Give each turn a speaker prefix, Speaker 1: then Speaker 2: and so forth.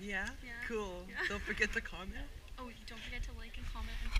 Speaker 1: Yeah?
Speaker 2: Yeah.
Speaker 1: Cool.
Speaker 2: Yeah.
Speaker 1: Don't forget to comment.
Speaker 2: Oh, don't forget to like and comment and